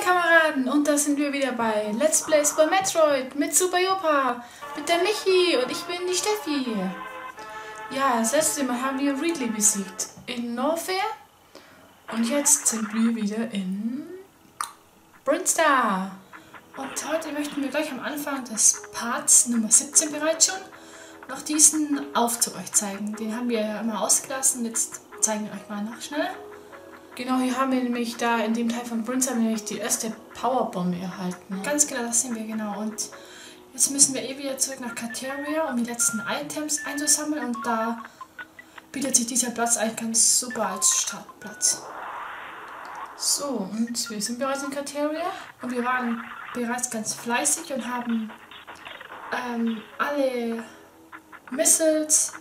Kameraden und da sind wir wieder bei Let's Play Super Metroid mit Super Jopa, mit der Michi und ich bin die Steffi. Ja, das letzte Mal haben wir Ridley besiegt in Norfair und jetzt sind wir wieder in Brinstar. Und heute möchten wir gleich am Anfang des Parts Nummer 17 bereits schon noch diesen Aufzug euch zeigen. Den haben wir ja immer ausgelassen, jetzt zeigen wir euch mal noch schnell. Genau, hier haben wir nämlich da in dem Teil von Prince haben wir nämlich die erste Powerbombe erhalten. Ganz genau, das sehen wir genau. Und jetzt müssen wir eh wieder zurück nach Kateria, um die letzten Items einzusammeln. Und da bietet sich dieser Platz eigentlich ganz super als Startplatz. So, und wir sind bereits in Kateria. Und wir waren bereits ganz fleißig und haben ähm, alle Missiles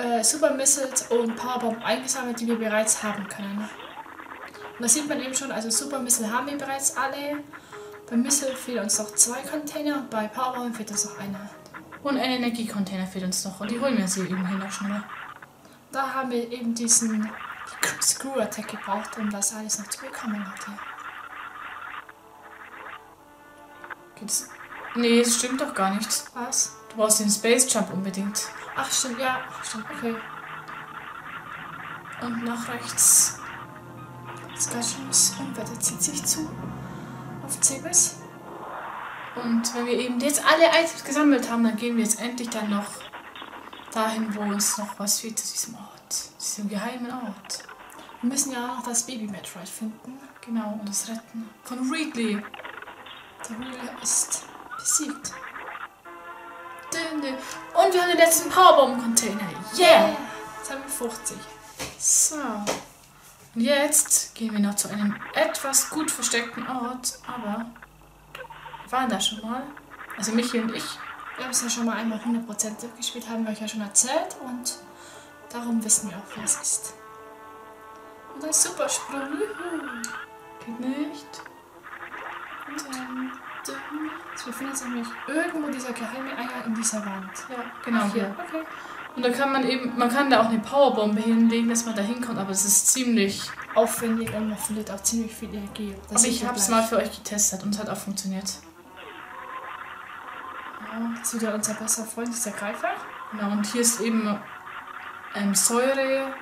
äh, Super Missiles und Powerbomb eingesammelt, die wir bereits haben können. Und das sieht man eben schon, also Super Missile haben wir bereits alle. Beim Missile fehlen uns noch zwei Container bei Powerbomb fehlt uns noch einer. Und ein Energiecontainer fehlt uns noch und die holen wir sie eben hier noch schneller. Da haben wir eben diesen die Screw Attack gebraucht, um das alles noch zu bekommen, Leute. Geht's? Nee, das stimmt doch gar nicht. Was? Du brauchst den Space Jump unbedingt. Ach, stimmt, ja. Ach, stimmt, okay. Und nach rechts. Discussions und Wetter zieht sich zu. Auf Cebes. Und wenn wir eben jetzt alle Items gesammelt haben, dann gehen wir jetzt endlich dann noch dahin, wo uns noch was fehlt zu diesem Ort. Diesem geheimen Ort. Wir müssen ja noch das Baby Metroid finden. Genau, und das Retten von Ridley. Der Ridley ist besiegt. Und wir haben den letzten Powerbomb-Container. Yeah! Jetzt haben wir 50. So. Und jetzt gehen wir noch zu einem etwas gut versteckten Ort, aber wir waren da schon mal. Also Michi und ich. Wir haben es ja schon mal einmal 100% durchgespielt, haben wir euch ja schon erzählt und darum wissen wir auch, wer es ist. Und ein Supersprung. Geht nicht. Wir befinden uns nämlich irgendwo dieser geheime Eier in dieser Wand. Ja, genau Ach, hier. Okay. Und da kann man eben, man kann da auch eine Powerbombe hinlegen, dass man da hinkommt, aber es ist ziemlich aufwendig und man findet auch ziemlich viel Energie. Das aber ich habe es mal für euch getestet und es hat auch funktioniert. Ja, das ist wieder unser bester Freund, dieser Greifer. Genau, und hier ist eben ähm, Säure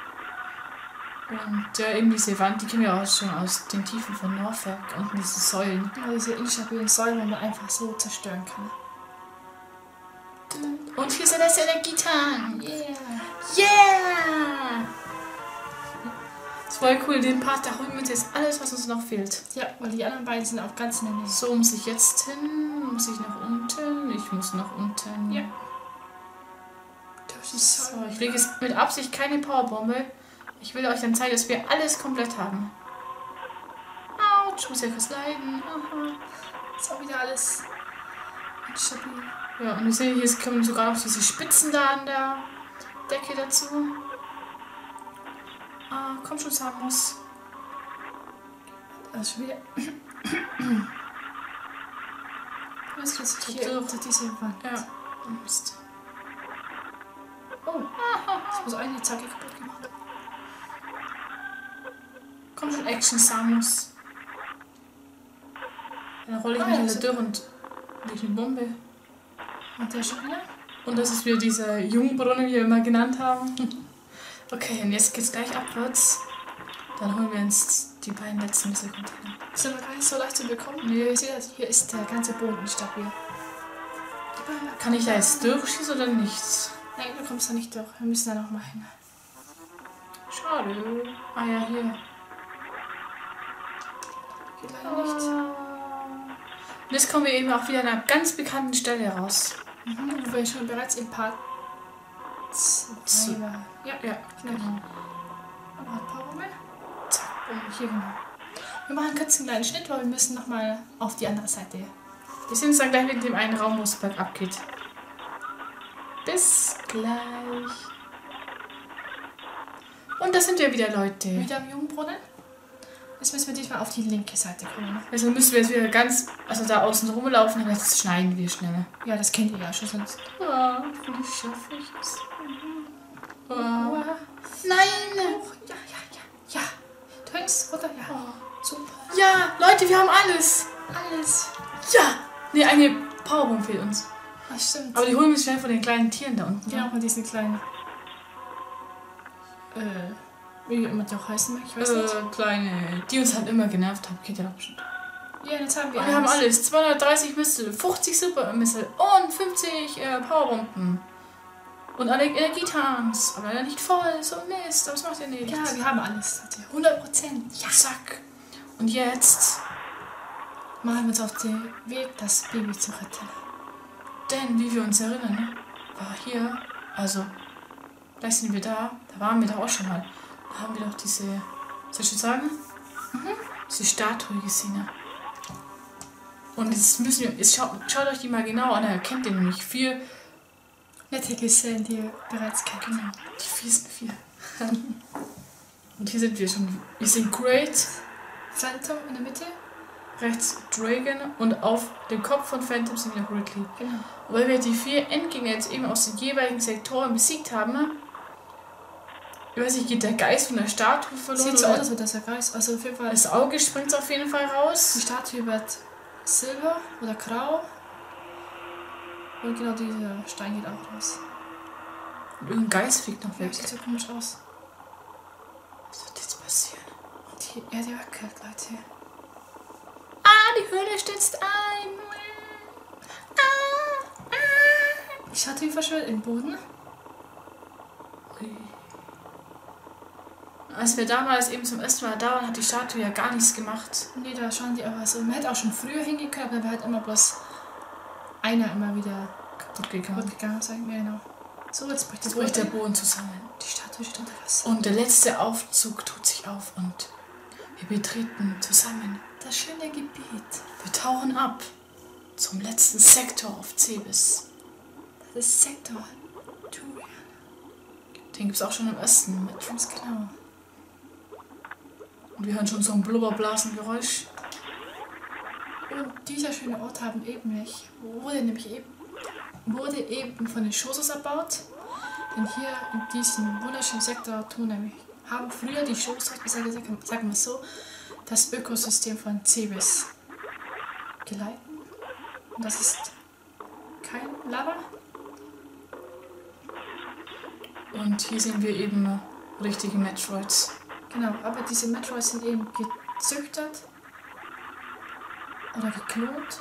und ja, eben diese Wand, die kennen wir auch schon aus den Tiefen von Norfolk. Und diese Säulen. Ja, diese instabilen Säulen, die man einfach so zerstören kann. Und hier ist der letzte Energietank. Yeah. Yeah! Das war cool, den Part, da holen wir uns jetzt alles, was uns noch fehlt. Ja, weil die anderen beiden sind auch ganz in der Nähe. So muss ich jetzt hin, muss ich nach unten, ich muss nach unten. Ja. So, ich lege jetzt mit Absicht keine Powerbombe, ich will euch dann zeigen, dass wir alles komplett haben. Autsch, muss ja kurz leiden. Aha. Ist auch wieder alles. Ja, und wir sehen, hier kommen sogar noch diese Spitzen da an der Decke dazu. Ah, komm schon, Samus. Das ist schon wieder. Was ist hier unter diese Wand? Ja. Mist. Oh, das muss eine Zacke kaputt gemacht. Komm schon, Action Samus. Dann rolle ich mich ah, in der Tür und lege eine Bombe. Und der schon wieder? Und das ist wieder dieser Jungbrunnen, wie wir immer genannt haben. Okay, und jetzt geht's gleich abwärts. Dann holen wir uns die beiden letzten Missile-Container. Ist aber gar nicht so leicht zu bekommen. Nee, ich sehe das. Hier ist der ganze Boden stabil. Kann ich da jetzt durchschießen oder nicht? Nein, du kommst da nicht durch. Wir müssen da nochmal hin. Schade. Ah ja, hier. Geht leider nicht. Und jetzt kommen wir eben auch wieder an einer ganz bekannten Stelle raus. Mhm, wo wir schon bereits im Part 2 waren. Ja, ja, genau. Aber ein paar Rummel. Hier genau. Wir machen kurz einen kleinen Schnitt, weil wir müssen nochmal auf die andere Seite. Wir sind jetzt dann gleich in dem einen Raum, wo es bergab geht. Bis gleich. Und da sind wir wieder, Leute. Wieder am Jungbrunnen. Jetzt müssen wir diesmal auf die linke Seite kommen. Also müssen wir jetzt wieder ganz, also da außen rumlaufen, und jetzt schneiden wir schneller. Ja, das kennt ihr ja schon sonst. Ja, wie schaffe ich es? Oh. Nein! Oh, ja, ja, ja, ja. Du hängst runter, ja. Oh. Super. Ja, Leute, wir haben alles. Alles. Ja. Nee, eine Powerbomb fehlt uns. Ach, stimmt. Aber die holen wir schnell von den kleinen Tieren da unten. Genau, von diesen kleinen. Äh, wie immer die auch heißen mag, ich weiß nicht. Äh, kleine, die uns halt immer genervt haben. Kennt ihr doch bestimmt. Ja, jetzt haben wir, Und wir haben alles. 230 Missile, 50 Super Missile und 50 äh, Powerbomben. Und alle Energietanks. Aber leider nicht voll. So Mist. Aber das macht ja nichts. Ja, wir haben alles. Leute. 100 Prozent. Ja, zack. Und jetzt, Machen wir uns auf den Weg, das Baby zu retten. denn wie wir uns erinnern, war hier, also, gleich sind wir da, da waren wir da auch schon mal. Da haben wir doch diese, soll ich schon sagen? Mhm. Diese Statue gesehen. Und jetzt müssen wir, jetzt schaut, schaut euch die mal genau an, erkennt ihr nämlich vier, Nette Gesellen, die ihr bereits kennt. genau, die fiesen vier. Und hier sind wir schon, wir sind Great, Phantom in der Mitte. rechts Dragon und auf dem Kopf von Phantom sind wir Ridley. Genau. Weil wir die vier Endgegner jetzt eben aus den jeweiligen Sektoren besiegt haben, ich weiß nicht, geht der Geist von der Statue verloren? Sieht so aus, als würde das ein Kreis. Also auf jeden Fall. das Auge springt auf jeden Fall Die raus. Statue wird silber oder grau. Und genau dieser Stein geht auch raus. Und irgendein Geist fliegt noch Ja, weg. sieht so komisch aus. Was wird jetzt passieren? Die Erde wackelt, Leute. Ah, die Höhle stürzt ein. Die Statue verschwindet im Boden. Ui. Als wir damals eben zum ersten Mal da waren, hat die Statue ja gar nichts gemacht. Nee, da schauen die aber so. Man hätte auch schon früher hingehen können, aber da halt immer bloß einer immer wieder Kaputt gegangen. kaputt gegangen, sagen wir genau. So, jetzt bricht Jetzt bricht der Boden. Zusammen. Die Statue steht unter Wasser. Und der letzte Aufzug tut sich auf und wir betreten zusammen Das schöne Gebiet. Wir tauchen ab zum letzten Sektor auf Cebis. Das ist Sektor Turian. Den gibt es auch schon im Osten mit. Ganz genau. Und wir hören schon so ein Blubberblasengeräusch. Und dieser schöne Ort haben eben nicht, wurde nämlich eben, wurde eben von den Schosos erbaut. Denn hier in diesem wunderschönen Sektor tun nämlich, haben früher die Schosos, sagen wir so, das Ökosystem von Cebes geleitet. Und das ist kein Lava. Und hier sehen wir eben richtige Metroids. Genau, aber diese Metroids sind eben gezüchtet oder geklont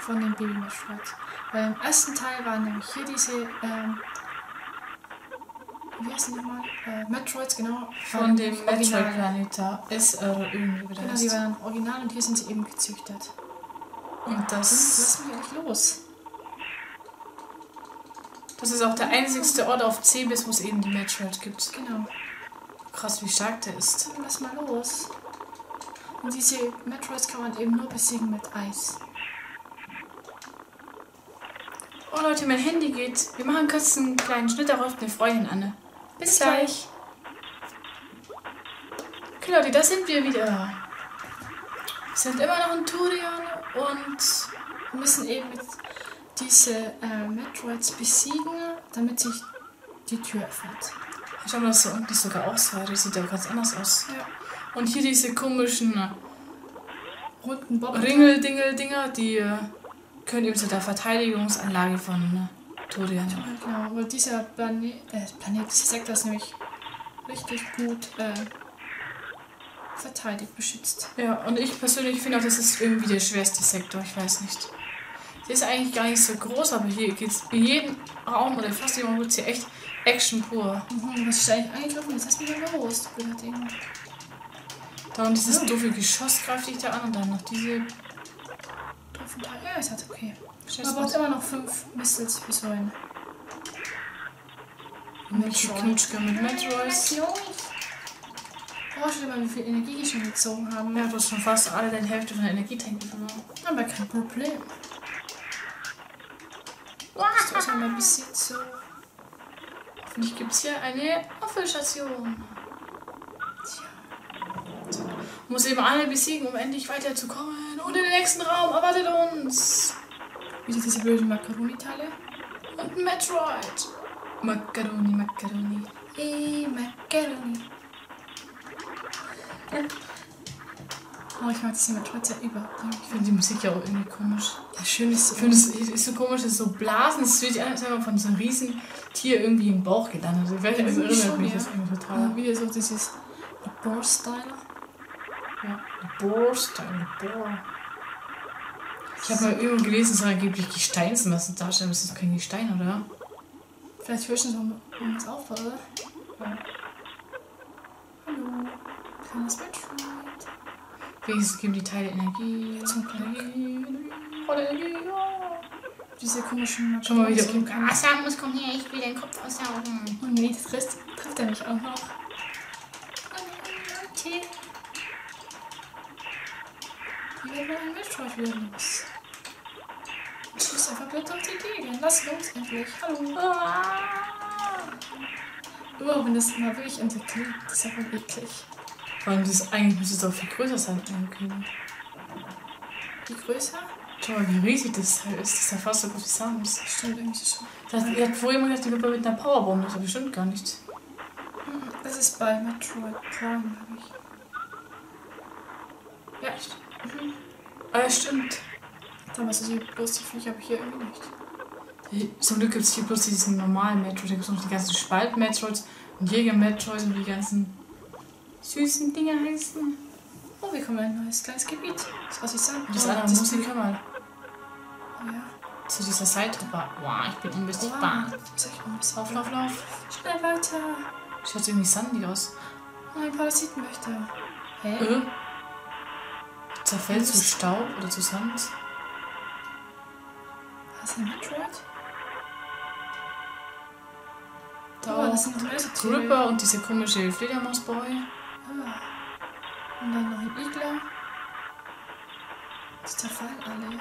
von den Baby Metroids. Weil im ersten Teil waren nämlich hier diese, ähm, wie heißen die nochmal? Äh, Metroids, genau. Von dem. Metroid-Planet da. Ist äh, irgendwie wieder Genau, die waren original und hier sind sie eben gezüchtet. Und das, lass mich eigentlich los. das ist auch der einzigste Ort auf Cebis, wo es eben die Metroid gibt. Genau. Krass, wie stark der ist. Lass mal los. Und diese Metroids kann man eben nur besiegen mit Eis. Oh Leute, mein Handy geht. Wir machen kurz einen kleinen Schnitt, da ruft eine Freundin an. Bis Bis gleich. Okay Leute, da sind wir wieder. Wir sind immer noch in Turian und Wir müssen eben diese äh, Metroids besiegen, damit sich die Tür öffnet. Schau mal, das so unten sogar aus. Das sieht ja ganz anders aus. Ja. Und hier diese komischen Runden. Ringel-Dingel-Dinger, die äh, können eben zu der Verteidigungsanlage von äh, Turian. Ja, genau, aber dieser Planet, äh, Planet, dieser Sektor ist nämlich richtig gut äh, verteidigt, beschützt. Ja, und ich persönlich finde auch, das ist irgendwie der schwerste Sektor. Ich weiß nicht. Der ist eigentlich gar nicht so groß, aber hier geht es in jedem Raum oder fast jedem Raum gibt's hier echt Action pur. Mhm, was ist da eigentlich eingelaufen? Jetzt hast du du blöder Ding. Da und dieses Ja. doofe Geschoss greift dich da an und dann noch diese. Doofen Teil. Ja, ist halt okay. Man braucht immer noch fünf Missiles so ein Metroid. Knutschke mit Metroids. Oh, stell dir mal, wie viel Energie die schon gezogen haben. Ja, du hast schon fast alle deine Hälfte von der Energietank verloren. Aber kein Problem. Das ist ja mal bis jetzt so. Hoffentlich gibt es hier eine Auffüllstation. Tja. Muss eben alle besiegen, um endlich weiterzukommen. Und in den nächsten Raum erwartet uns. Wieder diese blöden Macaroni-Teile. Und Metroid. Macaroni, Macaroni. Ey, Macaroni. Oh, ich mag das Metroid ja überhaupt. Ich finde die Musik ja auch irgendwie komisch. Ja, schön ist Ich finde es ist so komisch, ist so Blasen, es fühlt sich an, als wäre man von so einem riesen Tier irgendwie im Bauch gelandet. Ich weiß nicht, das Irgendwie erinnert schon, mich ja. das irgendwie Ja, total. wieder so dieses Bohr-Style. Ja. Borst, eine Bohr. Ich habe mal irgendwo gelesen, es soll angeblich Gesteinsmassen darstellen, aber das ist kein Gestein, oder? Vielleicht höchstens um, um das Aufbau, oder? Ja. Hallo. Kleines Metroid. Wenigstens geben die Teile Energie. Zum Glück. Energie, volle Energie, ja. Diese komischen Schon mal wieder Matrosen um. kann- Ah, Samus, komm her, ich will deinen Kopf aussaugen. Oh nee, das trifft, trifft er mich auch noch. Okay. Wird man ein Metroid wieder los? Schieß einfach bitte auf die Gegend. Lass los endlich. Hallo. Oh, wenn das mal wirklich entwickelt, das ist voll eklig. Vor allem, das ist, eigentlich müsste es auch viel größer sein. Okay. Wie größer? Schau mal, wie riesig das Teil ist. Das ist ja fast so groß wie Samus. Stimmt irgendwie schon. Das hat, ihr habt vorhin immer gesagt, die wird mit einer Powerbomb. Das bestimmt gar nicht. Das ist bei Metroid Prime, glaube ich. Ja, echt. Ah, ja, stimmt. Damals ist sie bloß die Viecher, aber hier irgendwie nicht. Zum Glück gibt es hier bloß diesen normalen Metroid. Da gibt es noch die ganzen Spalt-Metroids und Jäger-Metroids und die ganzen süßen Dinge heißen. Oh, wir kommen in ein neues kleines Gebiet. Das was ich sagen. Das Oh, andere Musik, hör mal. Oh ja. Zu dieser Seite. Wow, ich bin unbesiegbar. Wow. Lauf, lauf, lauf. Schnell weiter. Schaut irgendwie sandig aus. Oh, ein Parasitenwächter. Hä? Äh? Zerfällt zu Staub oder zu Sand? Was ein Metroid? Da. Oh, das sind. Gripper und diese komische Fledermausboy. Und dann noch ein Igler. Die zerfallen alle.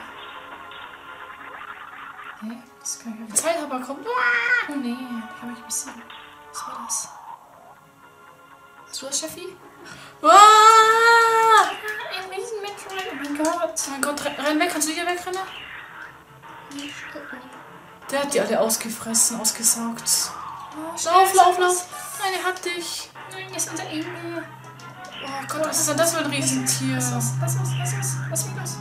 Hä? Das kann ich ja Zeithaber kommt. Oh nee, ich habe mich besiegen. Was war das? Hast du das, Steffi? Ah! Ein riesen Metroid, oh mein Gott. Oh mein Gott, renn weg, kannst du hier wegrennen? Nee, oh, Der hat die alle ausgefressen, ausgesaugt. oh. Lauf, lauf, lauf. Nein, er hat dich. Nein, hier ist unser Engel. Oh Gott, was ist denn das für ein Riesentier? Los, lass los, lass los, lass mich los.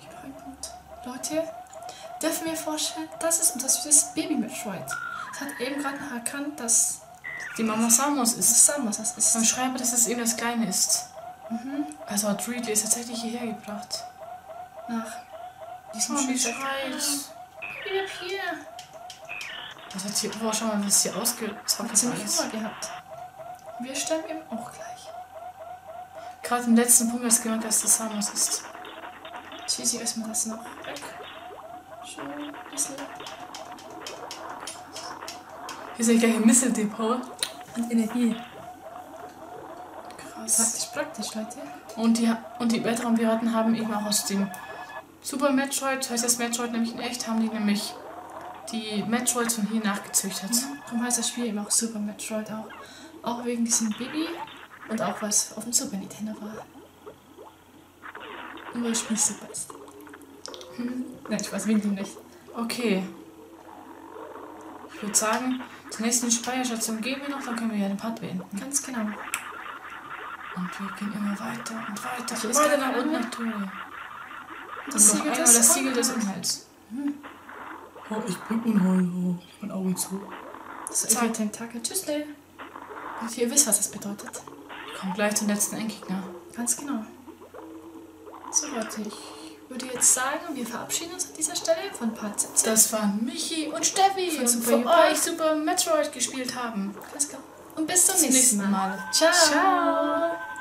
Ich habe einen Punkt. Leute, dürfen wir vorstellen, das ist unser süßes Baby-Metroid. Es hat eben gerade noch erkannt, dass Die Mama Samus ist. es Samus das ist. Beim Schreiber, dass es eben das Kleine ist. Also hat Reedley es tatsächlich hierher gebracht. Nach diesem Oh, Spielzeug. schreit. Wieder hier. Was hat hier, oh, schau mal, was hier Hat ist ziemlich. Hunger gehabt. Wir sterben eben auch gleich. Gerade im letzten Punkt hast du gemerkt, dass das Samus ist. Cheesy erstmal das noch weg. So, ein bisschen. Hier ist ja gleich ein Missile Depot. Und Energie. Krass. Praktisch, praktisch, Leute. Und die, und die Weltraumpiraten haben eben auch aus dem Super Metroid, heißt das Metroid nämlich in echt, haben die nämlich die Metroids von hier nachgezüchtet. Darum heißt das Spiel eben auch Super Metroid auch. Auch wegen diesem Baby und auch weil es auf dem Super Nintendo war. Und weil das Spiel super ist. Hm. Nein, ich weiß wegen dem nicht. Okay. Ich würde sagen, zur nächsten Speicherstation gehen wir noch, dann können wir ja den Part beenden. Ganz genau. Und wir gehen immer weiter und weiter. Hier ist weiter nach unten nach Tunnel. Das Siegel des das Siegel des Unheils. Inhalts. Oh, ich bin Unheil. Oh, ich bin Augen zu. Das ist ein Tentakel. Tschüssle. Und ihr wisst, was das bedeutet. Kommen gleich zum letzten Endgegner. Ganz genau. So Leute, ich würde jetzt sagen, wir verabschieden uns an dieser Stelle von Part 17. Das waren Michi und Steffi, Super von euch Super Metroid gespielt haben. Ganz genau. Und bis zum Bis nächsten nächsten Mal. Mal. Ciao. Ciao.